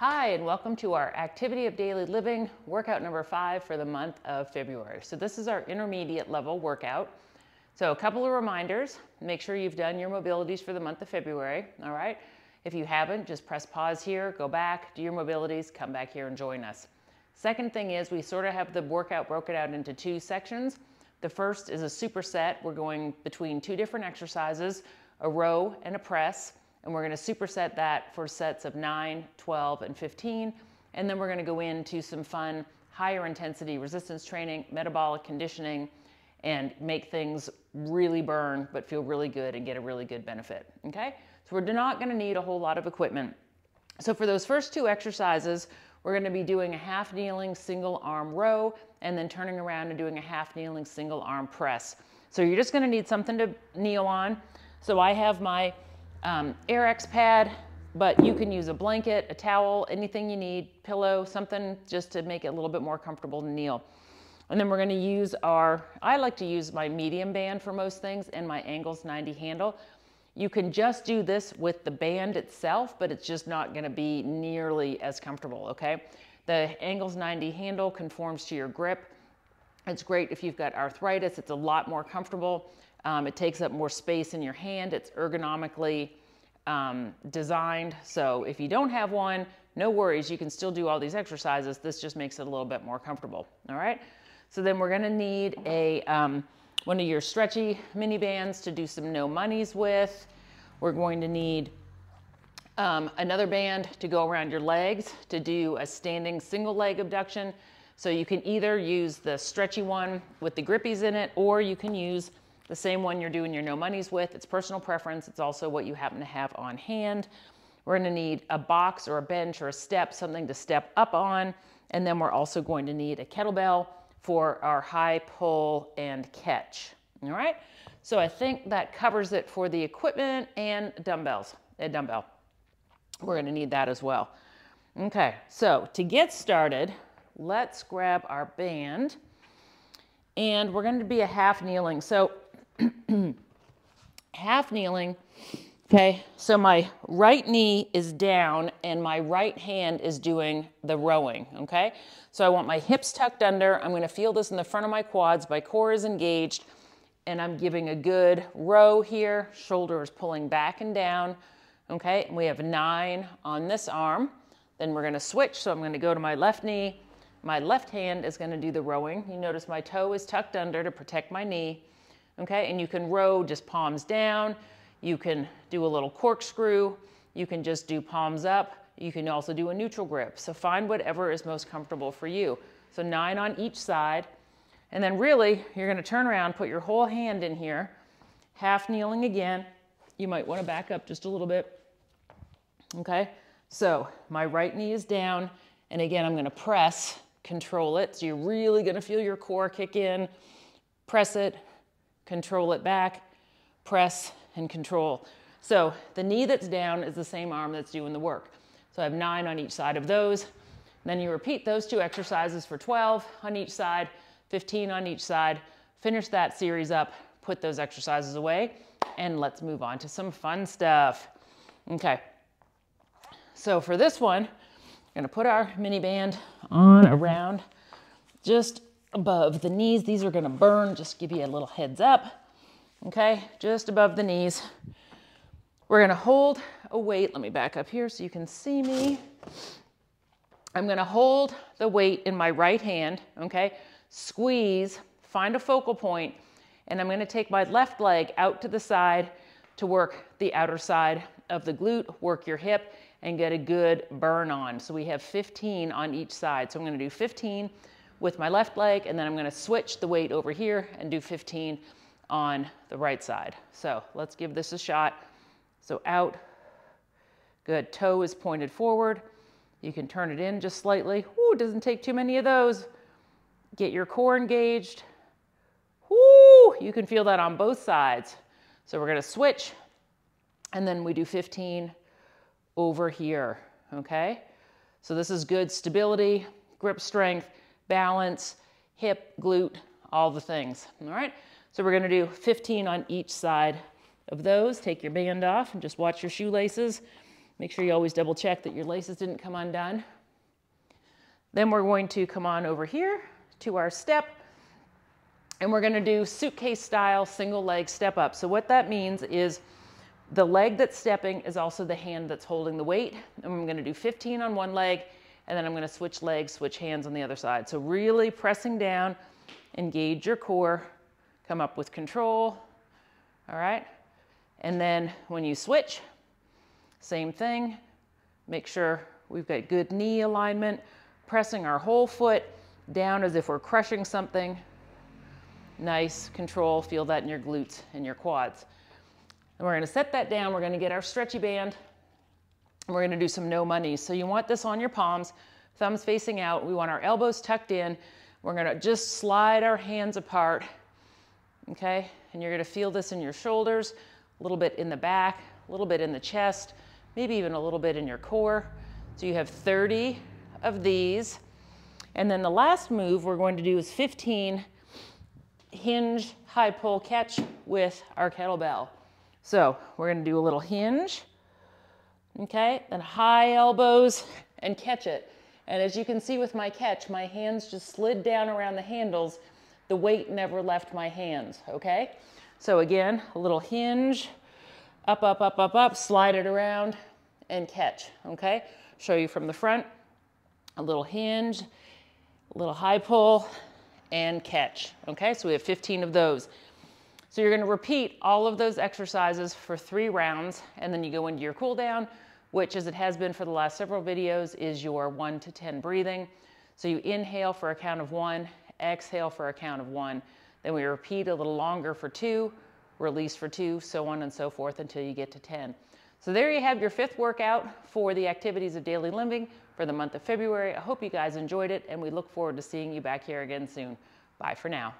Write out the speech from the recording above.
Hi, and welcome to our Activity of Daily Living workout number five for the month of February. So this is our intermediate level workout. So a couple of reminders. Make sure you've done your mobilities for the month of February, all right? If you haven't, just press pause here, go back, do your mobilities, come back here and join us. Second thing is we sort of have the workout broken out into two sections. The first is a superset. We're going between two different exercises, a row and a press and we're going to superset that for sets of 9, 12, and 15. And then we're going to go into some fun higher intensity resistance training, metabolic conditioning, and make things really burn but feel really good and get a really good benefit. Okay? So we're not going to need a whole lot of equipment. So for those first two exercises, we're going to be doing a half kneeling single arm row and then turning around and doing a half kneeling single arm press. So you're just going to need something to kneel on. So I have my um, Airex pad, but you can use a blanket, a towel, anything you need, pillow, something just to make it a little bit more comfortable to kneel. And then we're gonna use our, I like to use my medium band for most things and my Angles 90 handle. You can just do this with the band itself, but it's just not gonna be nearly as comfortable, okay? The Angles 90 handle conforms to your grip. It's great if you've got arthritis, it's a lot more comfortable. Um, it takes up more space in your hand. It's ergonomically um, designed. So if you don't have one, no worries. You can still do all these exercises. This just makes it a little bit more comfortable. All right. So then we're going to need a um, one of your stretchy mini bands to do some no monies with. We're going to need um, another band to go around your legs to do a standing single leg abduction. So you can either use the stretchy one with the grippies in it, or you can use the same one you're doing your no monies with. It's personal preference. It's also what you happen to have on hand. We're gonna need a box or a bench or a step, something to step up on. And then we're also going to need a kettlebell for our high pull and catch. All right. So I think that covers it for the equipment and dumbbells, a dumbbell. We're gonna need that as well. Okay, so to get started, let's grab our band and we're going to be a half kneeling. So half kneeling. Okay, so my right knee is down and my right hand is doing the rowing, okay? So I want my hips tucked under. I'm gonna feel this in the front of my quads. My core is engaged and I'm giving a good row here. Shoulders pulling back and down, okay? And we have nine on this arm. Then we're gonna switch. So I'm gonna go to my left knee. My left hand is gonna do the rowing. You notice my toe is tucked under to protect my knee okay? And you can row just palms down. You can do a little corkscrew. You can just do palms up. You can also do a neutral grip. So find whatever is most comfortable for you. So nine on each side. And then really, you're gonna turn around, put your whole hand in here, half kneeling again. You might wanna back up just a little bit. Okay, so my right knee is down. And again, I'm gonna press, control it. So you're really gonna feel your core kick in. Press it, control it back, press, and control. So the knee that's down is the same arm that's doing the work. So I have nine on each side of those. Then you repeat those two exercises for 12 on each side, 15 on each side. Finish that series up, put those exercises away, and let's move on to some fun stuff. Okay. So for this one, we're gonna put our mini band on around just above the knees. These are gonna burn, just give you a little heads up. Okay, just above the knees. We're gonna hold a weight. Let me back up here so you can see me. I'm gonna hold the weight in my right hand, okay? Squeeze, find a focal point, and I'm gonna take my left leg out to the side to work the outer side of the glute, work your hip, and get a good burn on. So we have 15 on each side. So I'm gonna do 15 with my left leg, and then I'm gonna switch the weight over here and do 15 on the right side. So let's give this a shot. So out, good, toe is pointed forward. You can turn it in just slightly. Ooh, doesn't take too many of those. Get your core engaged. Ooh, you can feel that on both sides. So we're gonna switch, and then we do 15 over here, okay? So this is good stability, grip strength, balance, hip, glute, all the things, all right? So we're gonna do 15 on each side of those. Take your band off and just watch your shoelaces. Make sure you always double check that your laces didn't come undone. Then we're going to come on over here to our step and we're gonna do suitcase style single leg step up. So what that means is the leg that's stepping is also the hand that's holding the weight. And I'm gonna do 15 on one leg and then I'm gonna switch legs, switch hands on the other side. So really pressing down, engage your core, come up with control, all right? And then when you switch, same thing, make sure we've got good knee alignment, pressing our whole foot down as if we're crushing something. Nice control, feel that in your glutes and your quads. And we're gonna set that down, we're gonna get our stretchy band, we're gonna do some no money. So you want this on your palms, thumbs facing out, we want our elbows tucked in, we're gonna just slide our hands apart, okay? And you're gonna feel this in your shoulders, a little bit in the back, a little bit in the chest, maybe even a little bit in your core. So you have 30 of these. And then the last move we're going to do is 15 hinge high pull catch with our kettlebell. So we're gonna do a little hinge, okay? Then high elbows and catch it. And as you can see with my catch, my hands just slid down around the handles. The weight never left my hands, okay? So again, a little hinge, up, up, up, up, up, slide it around and catch, okay? Show you from the front, a little hinge, a little high pull and catch, okay? So we have 15 of those. So you're gonna repeat all of those exercises for three rounds and then you go into your cool down, which as it has been for the last several videos is your one to 10 breathing. So you inhale for a count of one, exhale for a count of one. Then we repeat a little longer for two, release for two, so on and so forth until you get to 10. So there you have your fifth workout for the activities of daily living for the month of February. I hope you guys enjoyed it and we look forward to seeing you back here again soon. Bye for now.